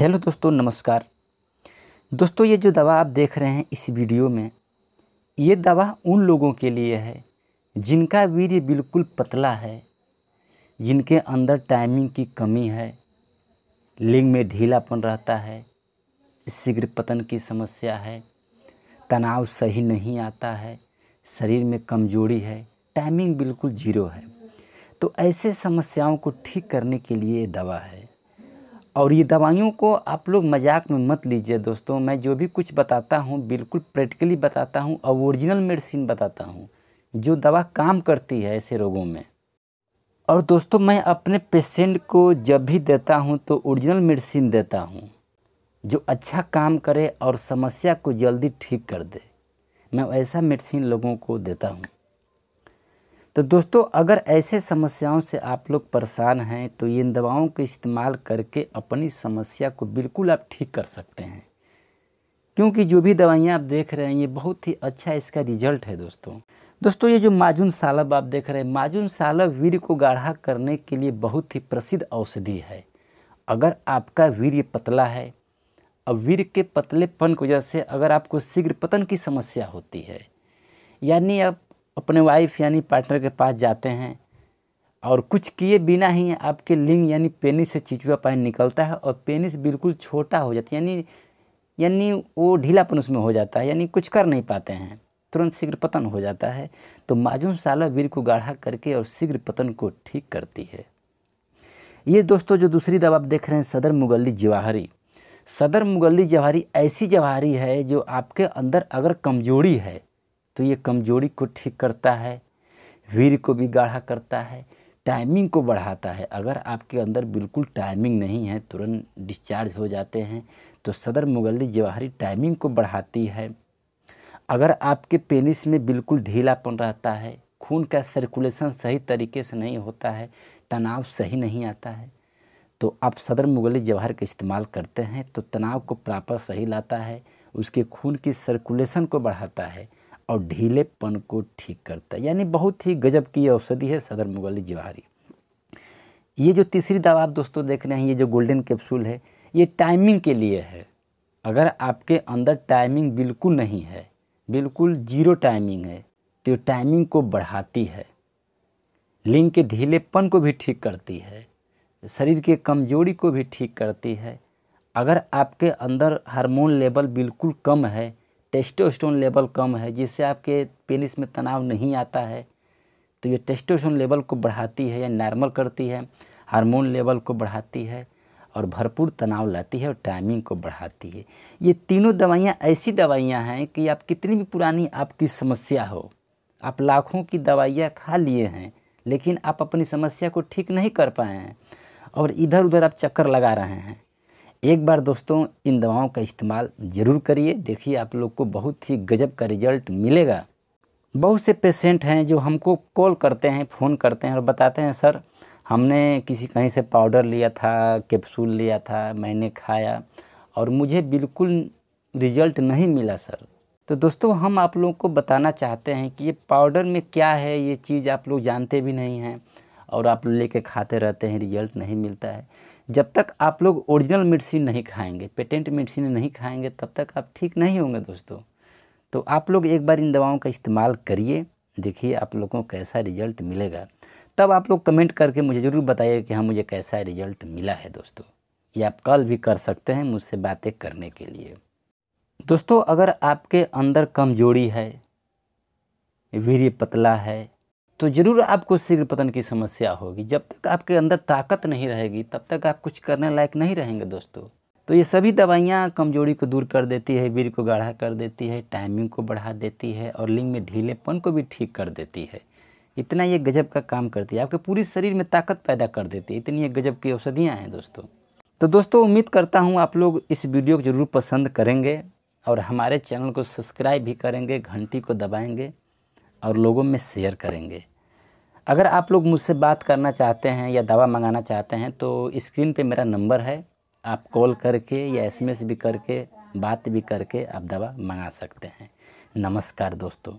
Hello दोस्तों, नमस्कार। दोस्तों, ये जो दवा आप देख रहे हैं इस वीडियो में, ये दवा उन लोगों के लिए है जिनका वीर्य बिल्कुल पतला है, जिनके अंदर टाइमिंग की कमी है लिंग में ढीलापन रहता है, शीघ्र पतन की समस्या है, तनाव सही नहीं आता है, शरीर में कमज़ोरी है टाइमिंग बिल्कुल ज़ीरो है। तो ऐसे समस्याओं को ठीक करने के लिए दवा है। और ये दवाइयों को आप लोग मज़ाक में मत लीजिए दोस्तों। मैं जो भी कुछ बताता हूँ, बिल्कुल प्रैक्टिकली बताता हूँ और ओरिजिनल मेडिसिन बताता हूँ, जो दवा काम करती है ऐसे रोगों में। और दोस्तों, मैं अपने पेशेंट को जब भी देता हूँ तो ओरिजिनल मेडिसिन देता हूँ, जो अच्छा काम करे और समस्या को जल्दी ठीक कर दे। मैं ऐसा मेडिसिन लोगों को देता हूँ। तो दोस्तों, अगर ऐसे समस्याओं से आप लोग परेशान हैं तो इन दवाओं का इस्तेमाल करके अपनी समस्या को बिल्कुल आप ठीक कर सकते हैं। क्योंकि जो भी दवाइयाँ आप देख रहे हैं, ये बहुत ही अच्छा इसका रिज़ल्ट है दोस्तों। दोस्तों, ये जो माजून सालब आप देख रहे हैं, माजून सालब वीर को गाढ़ा करने के लिए बहुत ही प्रसिद्ध औषधि है। अगर आपका वीर्य पतला है और वीर के पतलेपन की वजह से अगर आपको शीघ्र पतन की समस्या होती है, यानी आप अपने वाइफ यानी पार्टनर के पास जाते हैं और कुछ किए बिना ही आपके लिंग यानी पेनिस से चिचुआ पानी निकलता है और पेनिस बिल्कुल छोटा हो जाता है, यानी यानी वो ढीलापन उसमें हो जाता है, यानी कुछ कर नहीं पाते हैं। तुरंत शीघ्र पतन हो जाता है तो माजूम साला वीर को गाढ़ा करके और शीघ्र पतन को ठीक करती है। ये दोस्तों जो दूसरी दवा आप देख रहे हैं, सदर मुगली जवाहरी। सदर मुगली जवाहरी ऐसी जवाहरी है जो आपके अंदर अगर कमज़ोरी है तो ये कमज़ोरी को ठीक करता है, वीर को भी गाढ़ा करता है टाइमिंग को बढ़ाता है। अगर आपके अंदर बिल्कुल टाइमिंग नहीं है, तुरंत डिस्चार्ज हो जाते हैं तो सदर मुगली जवाहरी टाइमिंग को बढ़ाती है। अगर आपके पेनिस में बिल्कुल ढीलापन रहता है, खून का सर्कुलेशन सही तरीके से नहीं होता है, तनाव सही नहीं आता है तो आप सदर मुगली जवाहर का इस्तेमाल करते हैं तो तनाव को प्रॉपर सही लाता है, उसके खून की सर्कुलेशन को बढ़ाता है। और ढीलेपन को ठीक करता है। यानी बहुत ही गजब की औषधि है सदर मुगली जवाहरी ये जो तीसरी दवा आप दोस्तों देख रहे हैं, ये जो गोल्डन कैप्सूल है, ये टाइमिंग के लिए है। अगर आपके अंदर टाइमिंग बिल्कुल नहीं है, बिल्कुल ज़ीरो टाइमिंग है तो ये टाइमिंग को बढ़ाती है। लिंग के ढीलेपन को भी ठीक करती है, शरीर के कमज़ोरी को भी ठीक करती है। अगर आपके अंदर हार्मोन लेवल बिल्कुल कम है टेस्टोस्टेरोन लेवल कम है, जिससे आपके पेनिस में तनाव नहीं आता है तो ये टेस्टोस्टोन लेवल को बढ़ाती है या नॉर्मल करती है हार्मोन लेवल को बढ़ाती है, और भरपूर तनाव लाती है और टाइमिंग को बढ़ाती है। ये तीनों दवाइयाँ ऐसी दवाइयाँ हैं कि आप कितनी भी पुरानी आपकी समस्या हो, आप लाखों की दवाइयाँ खा लिए हैं, लेकिन आप अपनी समस्या को ठीक नहीं कर पाए हैं, और इधर उधर आप चक्कर लगा रहे हैं एक बार दोस्तों, इन दवाओं का इस्तेमाल ज़रूर करिए। देखिए, आप लोग को बहुत ही गजब का रिज़ल्ट मिलेगा। बहुत से पेशेंट हैं जो हमको कॉल करते हैं, फ़ोन करते हैं और बताते हैं, सर, हमने किसी, कहीं से पाउडर लिया था, कैप्सूल लिया था, मैंने खाया और मुझे बिल्कुल रिज़ल्ट नहीं मिला, सर। तो दोस्तों, हम आप लोगों को बताना चाहते हैं कि ये पाउडर में क्या है, ये चीज़ आप लोग जानते भी नहीं हैं और आप लेके खाते रहते हैं, रिज़ल्ट नहीं मिलता है। जब तक आप लोग ओरिजिनल मेडिसिन नहीं खाएँगे, पेटेंट मेडिसिन नहीं खाएँगे, तब तक आप ठीक नहीं होंगे दोस्तों। तो आप लोग एक बार इन दवाओं का इस्तेमाल करिए, देखिए आप लोगों को कैसा रिज़ल्ट मिलेगा। तब आप लोग कमेंट करके मुझे ज़रूर बताइए कि हाँ मुझे कैसा रिज़ल्ट मिला है दोस्तों। या आप कल भी कर सकते हैं मुझसे बातें करने के लिए। दोस्तों, अगर आपके अंदर कमज़ोरी है, वीर्य पतला है तो ज़रूर आपको शीघ्र पतन की समस्या होगी। जब तक आपके अंदर ताकत नहीं रहेगी, तब तक आप कुछ करने लायक नहीं रहेंगे दोस्तों। तो ये सभी दवाइयाँ कमज़ोरी को दूर कर देती है वीर को गाढ़ा कर देती है, टाइमिंग को बढ़ा देती है और लिंग में ढीलेपन को भी ठीक कर देती है। इतना ये गजब का काम करती है। आपके पूरी शरीर में ताकत पैदा कर देती है। इतनी ये गजब की औषधियाँ हैं दोस्तों। तो दोस्तों, उम्मीद करता हूँ आप लोग इस वीडियो को ज़रूर पसंद करेंगे और हमारे चैनल को सब्सक्राइब भी करेंगे, घंटी को दबाएँगे और लोगों में शेयर करेंगे। अगर आप लोग मुझसे बात करना चाहते हैं या दवा मंगाना चाहते हैं तो स्क्रीन पे मेरा नंबर है। आप कॉल करके या एसएमएस भी करके, बात भी करके आप दवा मंगा सकते हैं। नमस्कार दोस्तों।